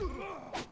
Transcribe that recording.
Grr!